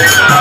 Yeah.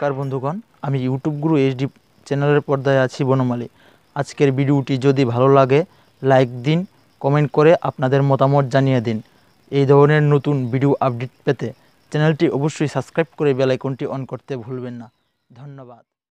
নমস্কার বন্ধুগণ, আমি ইউটিউব গুরু এইচডি চ্যানেলের পর্দায় আছি বনমালী আজকের ভিডিওটি যদি ভালো লাগে লাইক দিন কমেন্ট করে আপনাদের মতামত জানিয়ে দিন। এই ধরনের নতুন ভিডিও আপডেট পেতে চ্যানেলটি অবশ্যই সাবস্ক্রাইব করে বেলাইকনটি অন করতে ভুলবেন না। ধন্যবাদ।